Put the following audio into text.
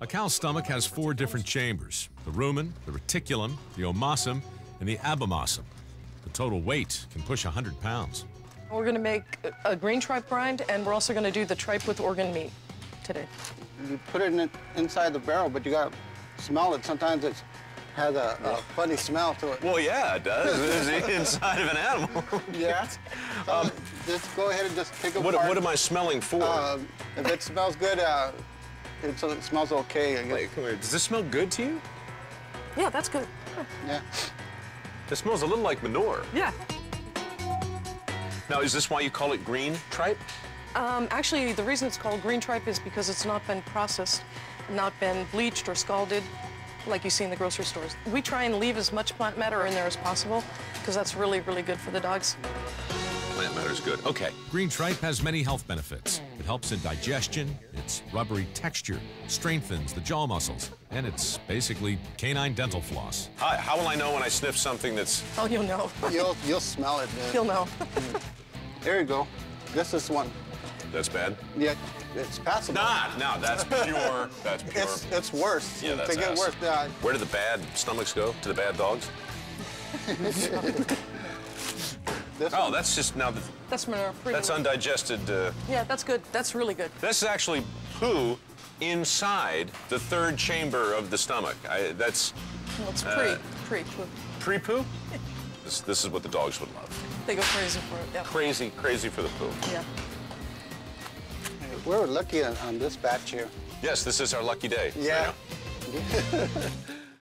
A cow's stomach has four different chambers the rumen, the reticulum, the omasum, and the abomasum. The total weight can push 100 pounds. We're going to make a green tripe grind, and we're also going to do the tripe with organ meat today. You put it in, inside the barrel, but you got to smell it. Sometimes it has a, a funny smell to it. Well, yeah, it does. It's inside of an animal. Yeah. Um, just go ahead and just pick it What, what am I smelling for? Uh, if it smells good, uh, it's, it smells okay. I guess. Wait, come here. Does this smell good to you? Yeah, that's good. Yeah. This smells a little like manure. Yeah. Now, is this why you call it green tripe? Um, actually, the reason it's called green tripe is because it's not been processed, not been bleached or scalded like you see in the grocery stores. We try and leave as much plant matter in there as possible because that's really, really good for the dogs. Plant matter's good. Okay. Green tripe has many health benefits. It helps in digestion, its rubbery texture strengthens the jaw muscles, and it's basically canine dental floss. How, how will I know when I sniff something that's... Oh, you'll know. You'll, you'll smell it. man. you'll know. There you go. This is one. that's bad? Yeah, it's passable. Nah, no, that's pure. That's pure. It's, it's worse. Yeah, that's They get ass. worse. Uh, Where do the bad stomachs go? To the bad dogs? this Oh, one, that's just now. The, That's manure free. that's undigested. Uh, Yeah, that's good. That's really good. this is actually poo inside the third chamber of the stomach. I, that's Well, it's Uh, pre poo. pre-poo. This, this is what the dogs would love. They go crazy for it. Yeah. Crazy, crazy for the poo. Yeah. we're lucky on, on this batch here. Yes, this is our lucky day. Yeah. I know.